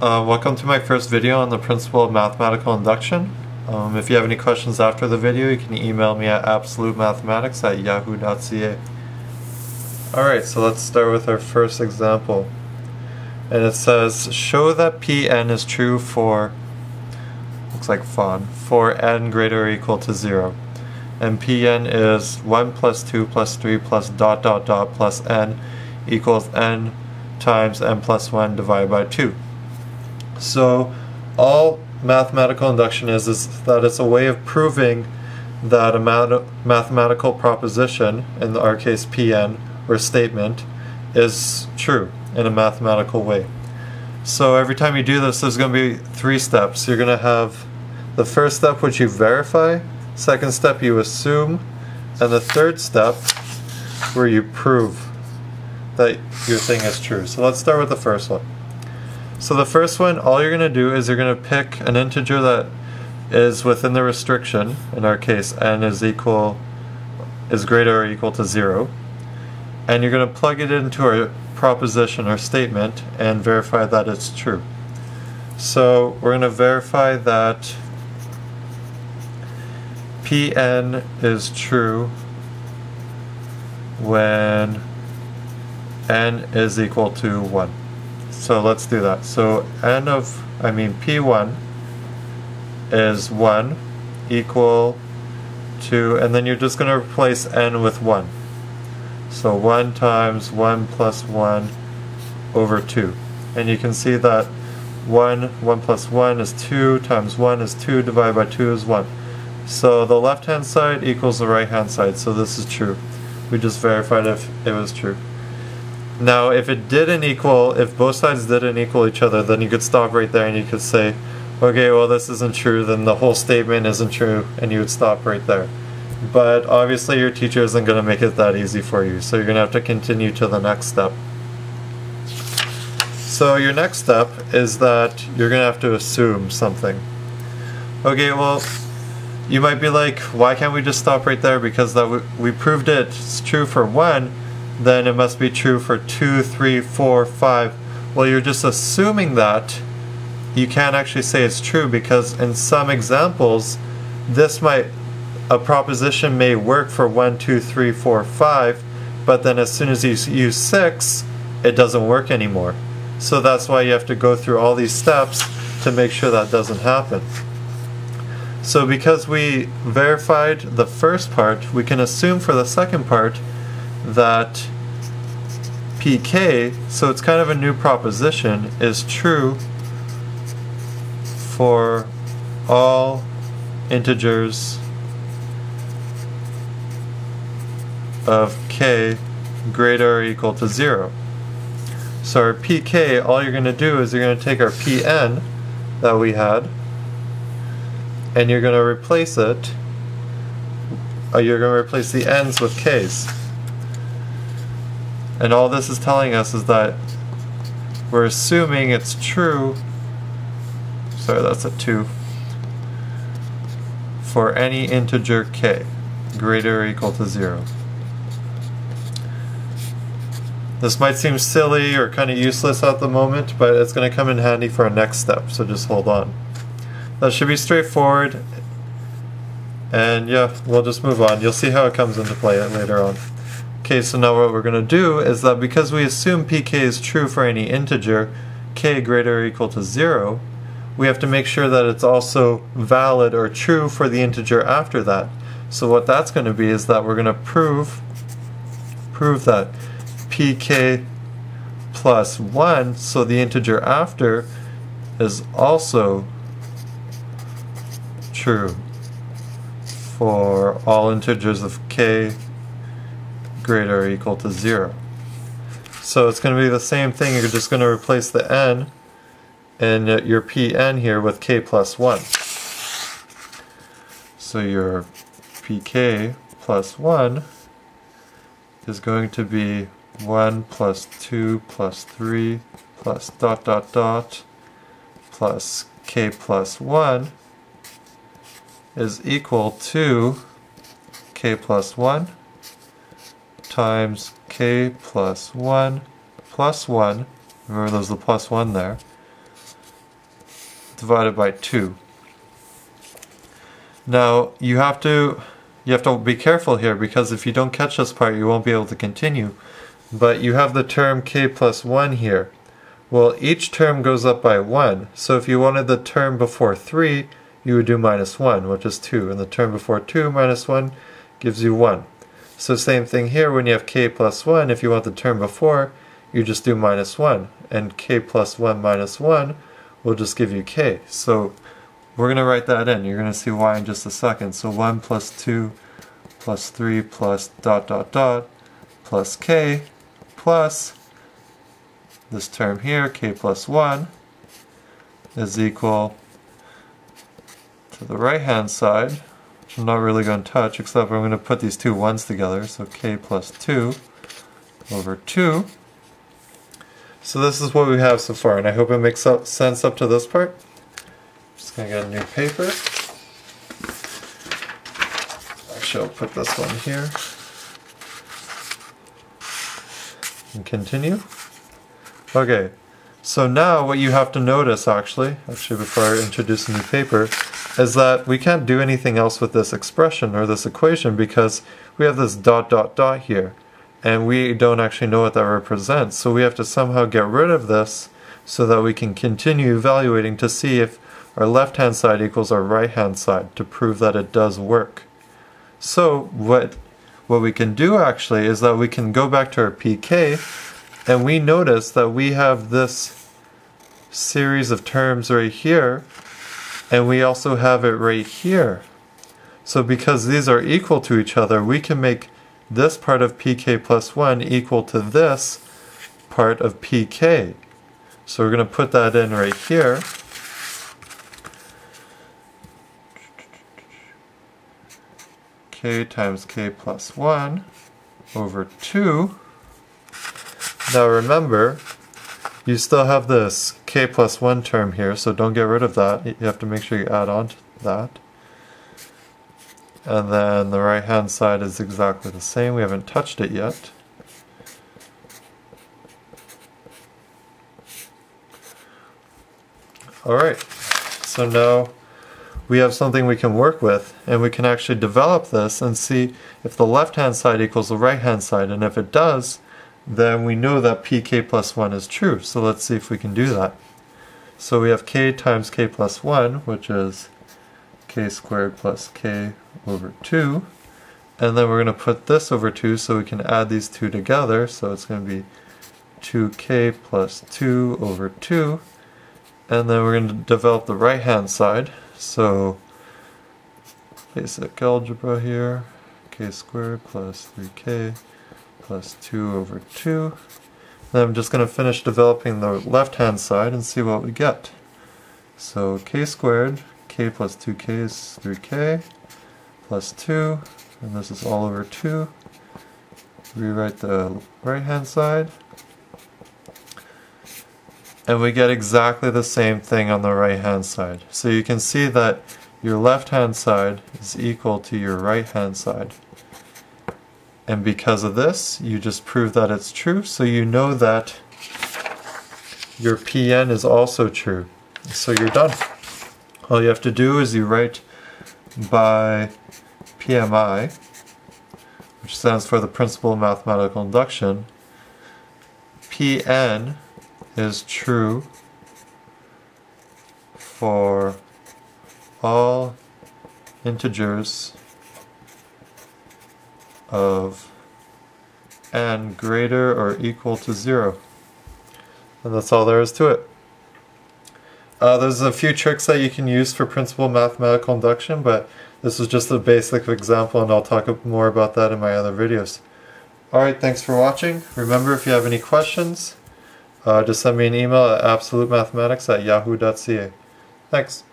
Uh, welcome to my first video on the principle of mathematical induction. Um, if you have any questions after the video, you can email me at absolutemathematics at yahoo.ca. Alright, so let's start with our first example. And it says, show that Pn is true for, looks like fun, for n greater or equal to 0. And Pn is 1 plus 2 plus 3 plus dot dot dot plus n equals n times n plus 1 divided by 2. So all mathematical induction is, is that it's a way of proving that a math mathematical proposition, in our case Pn, or statement, is true in a mathematical way. So every time you do this, there's going to be three steps. You're going to have the first step, which you verify, second step, you assume, and the third step, where you prove that your thing is true. So let's start with the first one. So the first one, all you're going to do is you're going to pick an integer that is within the restriction, in our case n is equal is greater or equal to 0, and you're going to plug it into our proposition or statement and verify that it's true. So we're going to verify that Pn is true when n is equal to 1. So let's do that. So n of, I mean p1 is 1 equal to, and then you're just going to replace n with 1. So 1 times 1 plus 1 over 2. And you can see that 1, 1 plus 1 is 2, times 1 is 2, divided by 2 is 1. So the left hand side equals the right hand side, so this is true. We just verified if it was true. Now, if it didn't equal, if both sides didn't equal each other, then you could stop right there and you could say, okay, well, this isn't true, then the whole statement isn't true, and you would stop right there. But obviously, your teacher isn't going to make it that easy for you, so you're going to have to continue to the next step. So, your next step is that you're going to have to assume something. Okay, well, you might be like, why can't we just stop right there? Because that we, we proved it's true for one then it must be true for 2, 3, 4, 5. Well, you're just assuming that. You can't actually say it's true because in some examples, this might, a proposition may work for 1, 2, 3, 4, 5, but then as soon as you use 6, it doesn't work anymore. So that's why you have to go through all these steps to make sure that doesn't happen. So because we verified the first part, we can assume for the second part that pk, so it's kind of a new proposition, is true for all integers of k greater or equal to 0. So our pk, all you're going to do is you're going to take our pn that we had, and you're going to replace it, uh, you're going to replace the n's with k's. And all this is telling us is that we're assuming it's true. Sorry, that's a 2. For any integer k greater or equal to 0. This might seem silly or kind of useless at the moment, but it's going to come in handy for our next step, so just hold on. That should be straightforward, and yeah, we'll just move on. You'll see how it comes into play later on. Okay, so now what we're going to do is that because we assume pk is true for any integer, k greater or equal to 0, we have to make sure that it's also valid or true for the integer after that. So what that's going to be is that we're going to prove prove that pk plus 1, so the integer after, is also true for all integers of k greater or equal to 0. So it's going to be the same thing, you're just going to replace the n in your pn here with k plus 1. So your pk plus 1 is going to be 1 plus 2 plus 3 plus dot dot dot plus k plus 1 is equal to k plus 1 times k plus 1 plus 1, remember there's the plus 1 there, divided by 2. Now you have to you have to be careful here because if you don't catch this part you won't be able to continue. But you have the term k plus 1 here. Well each term goes up by 1 so if you wanted the term before 3 you would do minus 1 which is 2 and the term before 2 minus 1 gives you 1. So same thing here when you have k plus 1 if you want the term before you just do minus 1 and k plus 1 minus 1 will just give you k. So we're going to write that in. You're going to see why in just a second. So 1 plus 2 plus 3 plus dot dot dot plus k plus this term here, k plus 1, is equal to the right hand side, I'm not really going to touch, except I'm going to put these two ones together, so k plus 2 over 2. So this is what we have so far, and I hope it makes up sense up to this part. Just gonna get a new paper. Actually, I'll put this one here. And continue. Okay, so now what you have to notice actually, actually before I introduce a new paper, is that we can't do anything else with this expression or this equation because we have this dot dot dot here and we don't actually know what that represents. So we have to somehow get rid of this so that we can continue evaluating to see if our left hand side equals our right hand side to prove that it does work. So what what we can do actually is that we can go back to our pk and we notice that we have this series of terms right here and we also have it right here. So because these are equal to each other we can make this part of pk plus 1 equal to this part of pk. So we're going to put that in right here. k times k plus 1 over 2. Now remember, you still have this k plus 1 term here, so don't get rid of that. You have to make sure you add on to that. And then the right hand side is exactly the same. We haven't touched it yet. Alright, so now we have something we can work with and we can actually develop this and see if the left hand side equals the right hand side and if it does then we know that pk plus 1 is true. So let's see if we can do that. So we have k times k plus 1 which is k squared plus k over 2 and then we're going to put this over 2 so we can add these two together. So it's going to be 2k plus 2 over 2 and then we're going to develop the right hand side. So basic algebra here, k squared plus 3k plus 2 over 2. Then I'm just going to finish developing the left hand side and see what we get. So k squared, k plus 2k is 3k plus 2, and this is all over 2. Rewrite the right hand side. And we get exactly the same thing on the right hand side. So you can see that your left hand side is equal to your right hand side. And because of this, you just prove that it's true, so you know that your PN is also true. So you're done. All you have to do is you write by PMI, which stands for the Principle of Mathematical Induction, PN is true for all integers of n greater or equal to 0. And that's all there is to it. Uh, there's a few tricks that you can use for principle mathematical induction, but this is just a basic example and I'll talk more about that in my other videos. Alright, thanks for watching. Remember, if you have any questions, uh, just send me an email at absolutemathematics at yahoo.ca. Thanks.